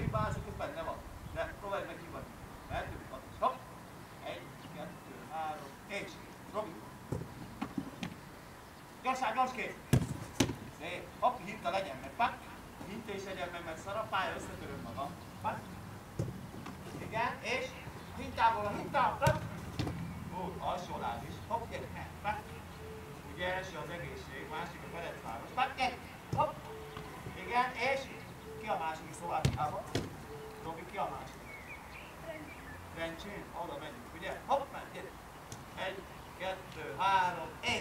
hibázok, ez benne van. Ne, próbálj meg hibázni. Mentünk, adott, hopp. Egy, kettő, három, és. Robi. Gyorság, gyors kész. Szép. Hopp, hinta legyen meg, pak. Hinta is legyen meg, mert szar pálya, összetöröm magam. Pak. Igen, és hintából a hintából. Ó, alsó láb is. Hopp, gyere, pak. Ugye első az egészség, másik a Ferencváros. a második Szlovákiába? Hát, hát, Robi, ki a második? Rencsén. Oda megyünk, ugye? Hoppá, gyere! Egy, kettő, három, egy!